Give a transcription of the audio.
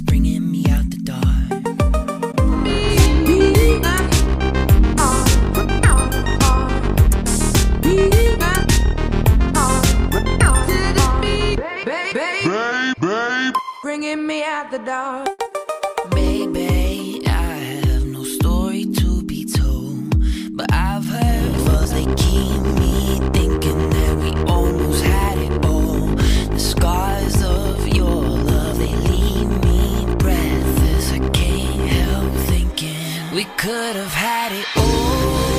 bringing me out the dark. Baby. Bringing me out the dark. Baby, I have no story to be told. But I've heard falls they keep We could have had it all.